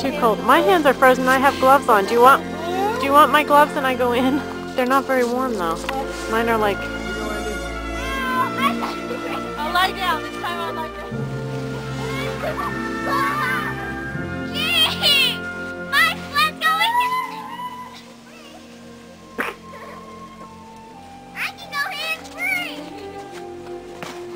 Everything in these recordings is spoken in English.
Too cold. My hands are frozen. I have gloves on. Do you want? Do you want my gloves? And I go in. They're not very warm though. Mine are like. I'll lie down. This time I'll lie down. Gee! My foot's going I can go hands-free.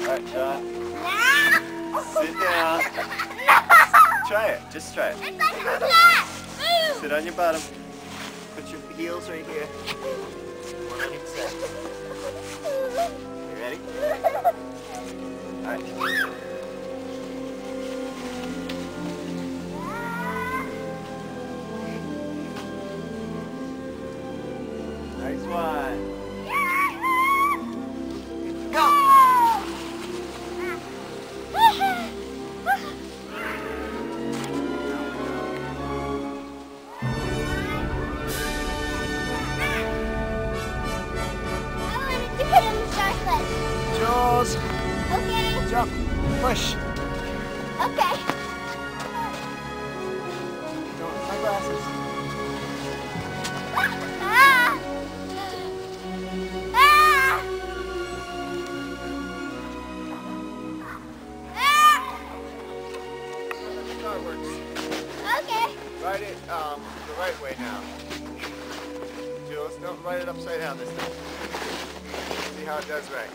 All right, Sean. No! Sit down. Try it. Just try it. It's like a flat. Sit on your bottom. Put your heels right here. One. You ready? All right. Nice one. Jules, Okay, jump, push. okay. Don't my glasses. Ah! Ah! Ah! Works. Okay. Ride it um, the right way now. Jules, don't ride it upside down this time. See how it does right.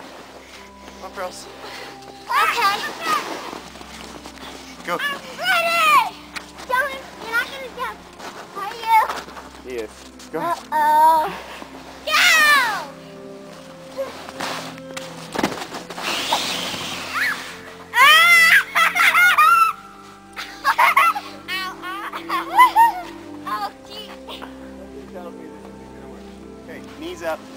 Come on, Pearls. Okay. Go. I'm ready. Don't, you're not gonna jump, are you? Yes. Go. Uh-oh. Go! Oh,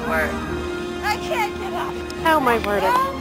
my word! I can't get up. Oh my word!